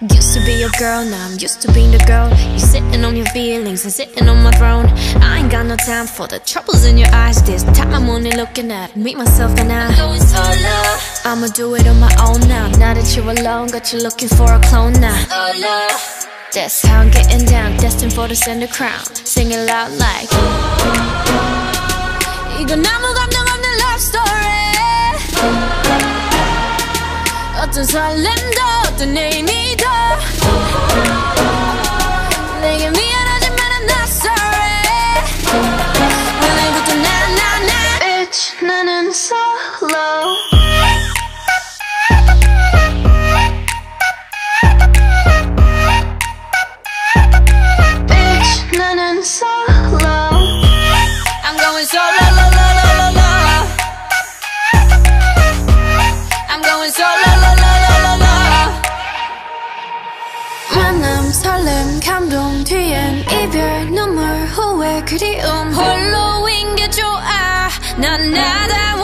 Used to be your girl, now I'm used to being the girl. You're sitting on your feelings and sitting on my throne. I ain't got no time for the troubles in your eyes. This time I'm only looking at me, myself and I. I'm going solo. I'ma do it on my own now. Now that you're alone, got you looking for a clone now. Solo. That's how I'm getting down. Destined for the center crown. Singing it loud like 어떤 설렘도 어떤 의미도 내게 미안하지만 I'm not sorry 오늘부터 나나나 Bitch 나는 solo Bitch 나는 solo I'm going solo 설렘 감동 뒤엔 이별 눈물 후회 그리움. 홀로인 게 좋아 난 나다워